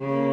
Mm-hmm.